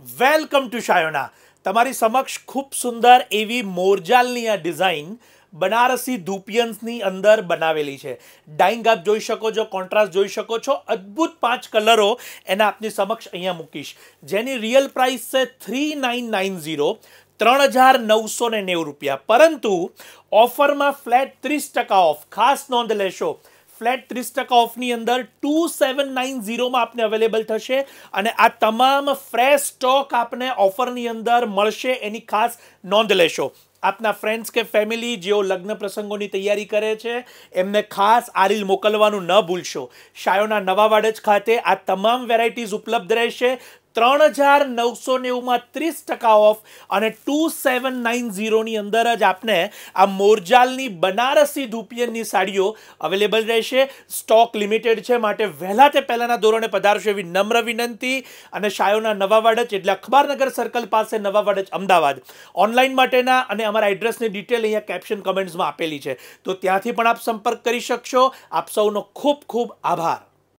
Welcome to Shayona. તમારી સમક્ષ ખૂબ સુંદર એવી મોરજાલની આ ડિઝાઇન બનારસી ધૂપિયન્સની અંદર બનાવેલી છે. ડાઇંગ આપ જોઈ શકો છો, કોન્ટ્રાસ્ટ જોઈ શકો છો. અદ્ભુત પાંચ કલરો એના આપની સમક્ષ અહીંયા મૂકીશ. જેની રિયલ પ્રાઇસ છે થ્રી નાઇન નાઇન ઝીરો, ત્રણ હજાર નવસો ને નેવું રૂપિયા. પરંતુ ઓફરમાં ફ્લેટ ત્રીસ ટકા ઓફ. ખાસ નોંધ લેશો ફ્લેટ ત્રીસ ટકા ઓફની અંદર ટુ સેવન નાઇન ઝીરોમાં આપને અવેલેબલ થશે અને આ તમામ ફ્રેશ સ્ટોક આપને ઓફરની અંદર મળશે એની ખાસ નોંધ લેશો. આપના ફ્રેન્ડ્સ કે ફેમિલી જેઓ લગ્ન પ્રસંગોની તૈયારી કરે છે, એમને ખાસ આ રીલ મોકલવાનું ન ભૂલશો. શાયોના નવા વાડજ ખાતે આ તમામ વેરાયટીઝ ઉપલબ્ધ રહેશે. ત્રણ હજાર નવસો નેવુંમાં ત્રીસ ટકા ઓફ અને ટુ સેવન નાઇન ઝીરોની અંદર જ આપને આ મોરજાલની બનારસી ધુપિયનની સાડીઓ અવેલેબલ રહેશે. સ્ટોક લિમિટેડ છે માટે વહેલા તે પહેલાંના ધોરણે પધારશો એવી નમ્ર વિનંતી. અને શાયોના નવા વાડજ એટલે અખબારનગર સર્કલ પાસે નવા વાડજ અમદાવાદ. ઓનલાઈન માટેના અને અમારા એડ્રેસની ડિટેલ અહીંયા કેપ્શન કમેન્ટ્સમાં આપેલી છે. તો ત્યાંથી પણ આપ સંપર્ક કરી શકશો. આપ સૌનો ખૂબ ખૂબ આભાર.